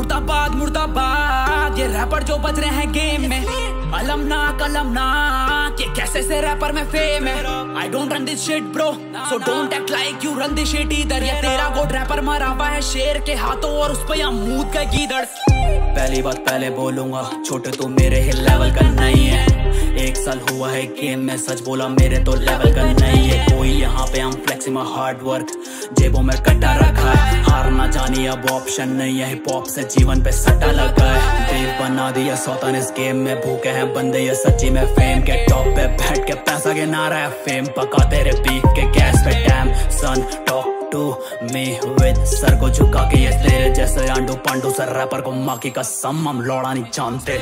जिंदाबाद मुर्दाबाद, ये रैपर जो बज रहे हैं गेम में। अलमनाक अलमनाक ये कैसे से रैपर में फेम है? I don't run this shit bro so don't act like you run this shit इधर ये तेरा गोट रैपर मरा हुआ है शेर के हाथों और उस पर यहाँ मूद का गीदड़। पहली बात पहले बोलूँगा, छोटे तू मेरे ही लेवल का नहीं है। एक साल हुआ है गेम में, सच बोला मेरे तो लेवल का नहीं है। कोई यहाँ पे हम फ्लेक्सिंग हार्ड वर्क जेबों में कट्टा रखा है। हार ना जानी अब ऑप्शन नहीं है हॉप से जीवन पे सट्टा लगा है। देव बना दिया सौतन इस गेम में, भूखे हैं बंदे ये सच्ची में फेम के टॉप पे बैठ के पैसा के नारा है। फेम पका तेरे बीफ के गैस पे damn son talk to me with sir को झुका के ये तेरे जैसे आंडू पांडू सर रैपर को माँ की कसम, हम लौड़ा नहीं जानते।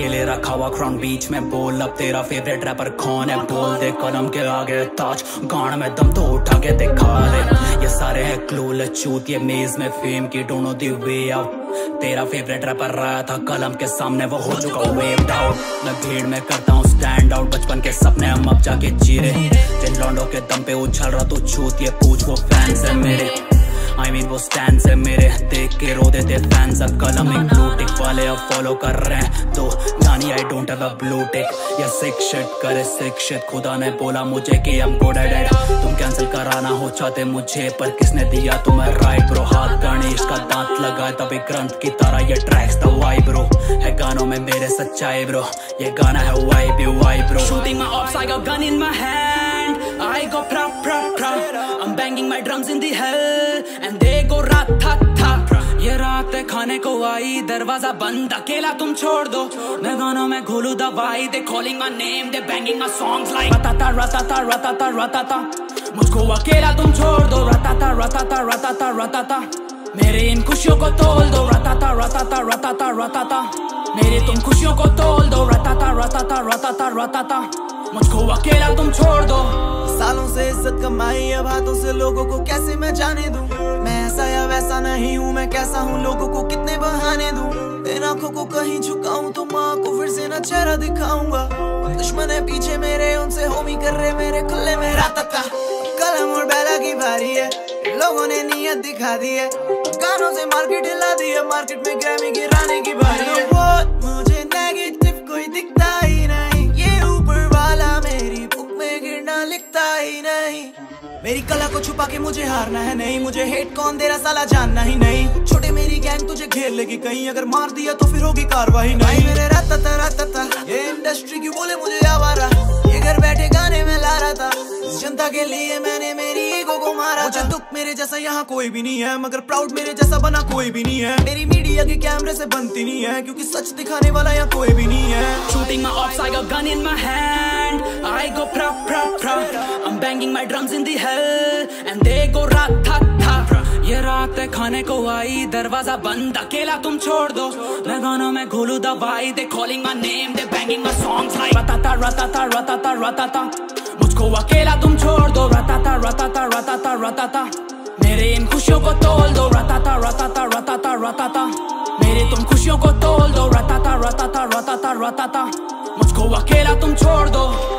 ये ले रखा हुआ क्राउन बीच में बोल, अब तेरा फेवरेट रैपर कौन है? बोल दे कलम के आगे ताज गाण में दम तो उठा के दिखा ले। ये सारे हैं क्लू चूत, ये मेज में फेम की don't know the way out तेरा फेवरेट रैपर रहा था कलम के सामने वो हो चुका वेव आउट मैं भीड़ में करता हूँ स्टैंड आउट बचपन के सपने हम अब जाके जी रहे जिन लौंडों के दम पे उछल रहा तू छूत ये पूछ वो फैंस है मेरे। I mean, वो स्टैंड से मेरे। देख के रो देते फैंस अब कलम एक ब्लू टिक वाले अब फॉलो कर रहे हैं। तो जानी I don't have a blue tick या सिक शिट करे सिक शिट खुदा ने बोला मुझे कि एट इट तुम कैंसिल कराना हो चाहते मुझे, पर किसने दिया तुम्हें राइट ब्रो हाथ गणेश का दांत लगा तभी ग्रंथ की तरह ये ट्रैक्स द वाई ब्रो है गानों में मेरे सच्चाई ब्रो ये गाना है Y B Y bro shooting my opps I got gun in my hand I go pra pra pra I'm banging my drums in the hell And they go rat ta ये रात खाने को आई, दरवाज़ा बंद। अकेला तुम छोड़ दो। मैं गानों में घोलू दवाई। They calling my name they banging my songs like रताता रताता रताता रताता। मुझको अकेला तुम छोड़ दो। रताता रताता रताता रताता। मेरे इन खुशियों को तोल दो। रताता रताता रताता रताता। मेरे तुम खुशियों को तोल दो। रताता रताता रताता रताता। मुझको अकेला तुम छोड़ दो। सालों से इज़्ज़त कमाई अब हाथों से लोगों को कैसे मैं जाने दूँ? मैं ऐसा या वैसा नहीं हूँ, मैं कैसा हूँ? लोगों को कितने बहाने दूँ? इन आँखों को कहीं झुकाऊं तो माँ को फिर से ना चेहरा दिखाऊँगा। दुश्मन है पीछे मेरे, उनसे होमी कर रहे मेरे खुले में रात का कलम और बैला की बारी है। लोगों ने नीयत दिखा दी है। गानों से मार्केट हिला दी है। मार्केट में ग्रैमी गिराने की बारी है? मुझे नेगेटिव कोई दिखता ही नहीं। ये ऊपर वाला मेरी बुक में गिरना लिखता ही नहीं। मेरी कला को छुपा के मुझे हारना है नहीं। मुझे हेट कौन दे रहा साला जानना ही नहीं। छोटे मेरी गैंग तुझे घेर लेगी कहीं। अगर मार दिया तो फिर होगी कार्रवाई नहीं। मेरे राता राता मेरे जैसा यहाँ कोई भी नहीं है मगर प्राउड मेरे जैसा बना कोई भी नहीं है। मेरी मीडिया के कैमरे से बनती नहीं है क्योंकि सच दिखाने वाला यहाँ कोई भी नहीं है। Shooting my opps I gun in my hand I go fro फ्रॉ fro I am banging my drums in the hell and they go रात था, था। Ta. खाने को आई, दरवाज़ा बंद, अकेला तुम छोड़ दो। मैं गानों में घोलू दवाई they calling my name they banging my songs like रताता रताता रताता रताता मुझको अकेला तुम छोड़ दो रताता रताता रताता रताता मेरे इन खुशियों को तोल दो रताता रताता रताता रताता मेरे तुम खुशियों को तोल दो रताता रताता रताता रताता मुझको अकेला तुम छोड़ दो।